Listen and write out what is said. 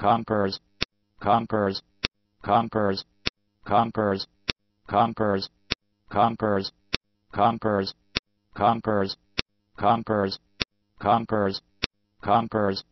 conquers, conquers, conquers, conquers, conquers, conquers, conquers, conquers, conquers, conquers, conquers,